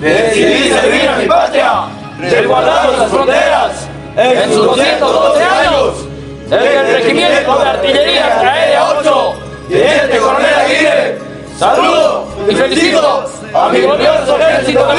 decidí servir a mi patria, resguardando sus fronteras en sus 212 años, desde el regimiento de artillería aérea 8, este coronel Aguirre, saludo y felicito a mi glorioso ejército de